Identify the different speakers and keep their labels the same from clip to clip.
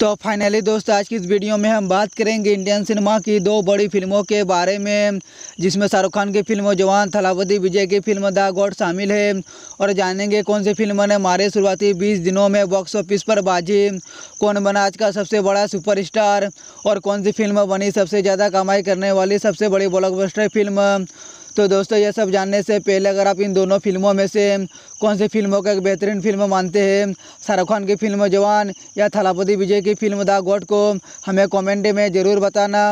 Speaker 1: तो फाइनली दोस्तों, आज की इस वीडियो में हम बात करेंगे इंडियन सिनेमा की दो बड़ी फ़िल्मों के बारे में, जिसमें शाहरुख खान की फ़िल्म जवान, थलावती, विजय की फ़िल्म द गॉड शामिल है। और जानेंगे कौन सी फ़िल्म ने मारे शुरुआती 20 दिनों में बॉक्स ऑफ़िस पर बाजी। कौन बना आज का सबसे बड़ा सुपरस्टार और कौन सी फ़िल्म बनी सबसे ज़्यादा कमाई करने वाली सबसे बड़ी ब्लॉकबस्टर फ़िल्म? तो दोस्तों, ये सब जानने से पहले अगर आप इन दोनों फ़िल्मों में से कौन सी फ़िल्मों का एक बेहतरीन फ़िल्म मानते हैं, शाहरुख खान की फ़िल्म जवान या थलापति विजय की फ़िल्म द गॉड को हमें कमेंट में ज़रूर बताना।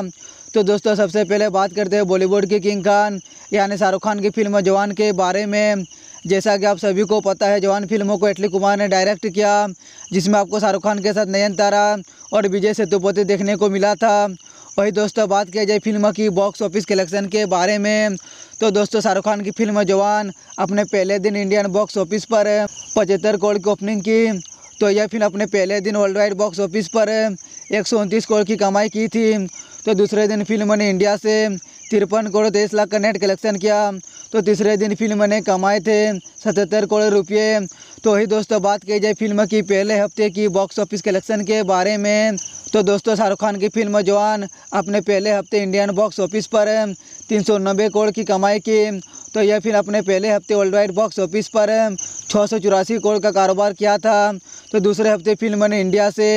Speaker 1: तो दोस्तों, सबसे पहले बात करते हैं बॉलीवुड की किंग खान, यानी शाहरुख खान की फ़िल्म जवान के बारे में। जैसा कि आप सभी को पता है, जवान फ़िल्मों को एटली कुमार ने डायरेक्ट किया, जिसमें आपको शाहरुख खान के साथ नयन तारा और विजय सेतुपति देखने को मिला था। वही दोस्तों, बात किया जाए फ़िल्म की बॉक्स ऑफ़िस कलेक्शन के बारे में तो दोस्तों, शाहरुख खान की फ़िल्म जवान अपने पहले दिन इंडियन बॉक्स ऑफ़िस पर, पचहत्तर करोड़ की ओपनिंग की तो यह फ़िल्म अपने पहले दिन वर्ल्ड वाइड बॉक्स ऑफ़िस पर, एक सौ उनतीस करोड़ की कमाई की थी तो दूसरे दिन फ़िल्म ने इंडिया से तिरपन करोड़ तेईस लाख का नेट कलेक्शन किया। तो तीसरे दिन फ़िल्म ने कमाए थे सतहत्तर करोड़ रुपये। तो वही दोस्तों, बात की जाए फ़िल्म की, पहले हफ़्ते की बॉक्स ऑफ़िस कलेक्शन के बारे में तो दोस्तों, शाहरुख खान की फ़िल्म जवान अपने पहले हफ़्ते इंडियन बॉक्स ऑफ़िस पर तीन सौ नब्बे करोड़ की कमाई की। तो यह फ़िल्म अपने पहले हफ़्ते वर्ल्ड वाइड बॉक्स ऑफ़िस पर छः सौ चौरासी करोड़ का कारोबार किया था। तो दूसरे हफ़्ते फ़िल्म ने इंडिया से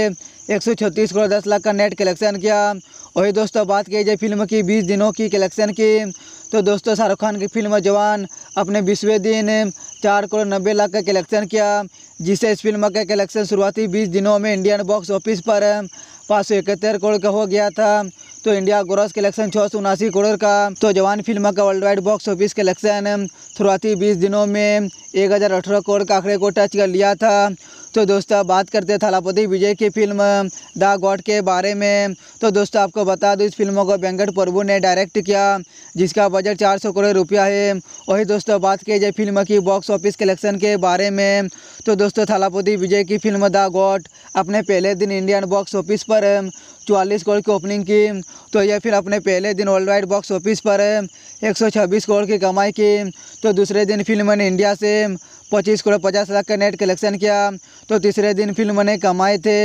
Speaker 1: एक सौ छत्तीस करोड़ दस लाख का नेट कलेक्शन किया। वही दोस्तों, बात की जाए फ़िल्म की बीस दिनों की कलेक्शन की तो दोस्तों, शाहरुख खान की फ़िल्म जवान अपने बीसवें दिन चार करोड़ नब्बे लाख का कलेक्शन किया। जिससे इस फ़िल्म का कलेक्शन शुरुआती बीस दिनों में इंडियन बॉक्स ऑफ़िस पर पाँच सौ इकहत्तर करोड़ का हो गया था। तो इंडिया ग्रॉस कलेक्शन छः सौ उनासी करोड़ का। तो जवान फ़िल्म का world wide box office collection शुरुआती बीस दिनों में एक हज़ार अठारह करोड़ का आंकड़े को टच कर लिया था। तो दोस्तों बात करते हैं थालापति विजय की फ़िल्म द गॉड के बारे में। तो दोस्तों, आपको बता दूँ, इस फ़िल्म को वेंकट प्रभु ने डायरेक्ट किया, जिसका बजट चार सौ करोड़ रुपया है। वही दोस्तों, बात की जाए फ़िल्म की बॉक्स ऑफ़िस कलेक्शन के बारे में। तो दोस्तों, थालापति विजय की फ़िल्म द गॉड अपने पहले दिन इंडियन बॉक्स ऑफ़िस पर चौवालीस करोड़ की ओपनिंग की तो यह फिर अपने पहले दिन वर्ल्ड वाइड बॉक्स ऑफ़िस पर 126 करोड़ की कमाई की तो दूसरे दिन फ़िल्म ने इंडिया से पच्चीस करोड़ पचास लाख का नेट कलेक्शन किया तो तीसरे दिन फ़िल्म ने कमाए थे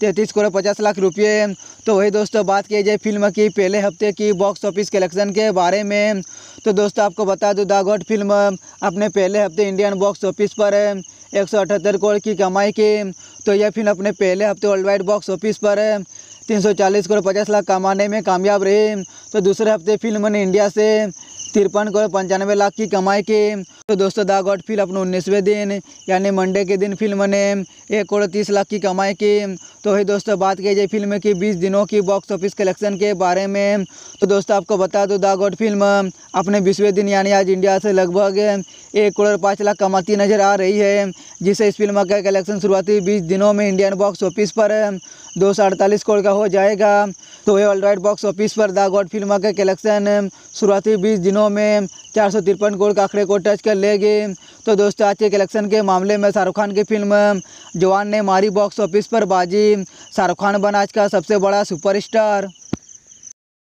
Speaker 1: तैंतीस करोड़ पचास लाख रुपये तो वही दोस्तों, बात की जाए फ़िल्म की पहले हफ़्ते की बॉक्स ऑफ़िस कलेक्शन के बारे में तो दोस्तों, आपको बता दूँ दागोट फ़िल्म अपने पहले हफ़्ते इंडियन बॉक्स ऑफ़िस पर एक सौ अठहत्तर करोड़ की कमाई की। तो यह फ़िल्म अपने पहले हफ़्ते वर्ल्ड वाइड बॉक्स ऑफ़िस पर तीन सौ चालीस करोड़ पचास लाख कमाने में कामयाब रही। तो दूसरे हफ़्ते फ़िल्म ने इंडिया से तिरपन करोड़ पंचानवे लाख की कमाई की। तो दोस्तों, द गॉड फ़िल्म अपने उन्नीसवें दिन, यानी मंडे के दिन फ़िल्म ने एक करोड़ तीस लाख की कमाई की। तो वही दोस्तों, बात की जाए फ़िल्म की बीस दिनों की बॉक्स ऑफ़िस कलेक्शन के बारे में तो दोस्तों, आपको बता दो, द गॉड फ़िल्म, अपने बीसवें दिन, यानी आज इंडिया से लगभग एक करोड़ पाँच लाख कमाती नज़र आ रही है जिससे इस फ़िल्म का कलेक्शन शुरुआती बीस दिनों में इंडियन बॉक्स ऑफ़िस पर दो सौ अड़तालीस करोड़ का हो जाएगा। तो वर्ल्ड वाइड बॉक्स ऑफ़िस पर द गॉड फ़िल्म का कलेक्शन शुरुआती बीस दिनों में चार सौ तिरपन करोड़ का आंकड़े को टच कर लेगी तो दोस्तों, आज के कलेक्शन के मामले में शाहरुख खान की फ़िल्म, जवान ने मारी बॉक्स ऑफ़िस पर बाजी। शाहरुख खान बना आज का सबसे बड़ा सुपरस्टार।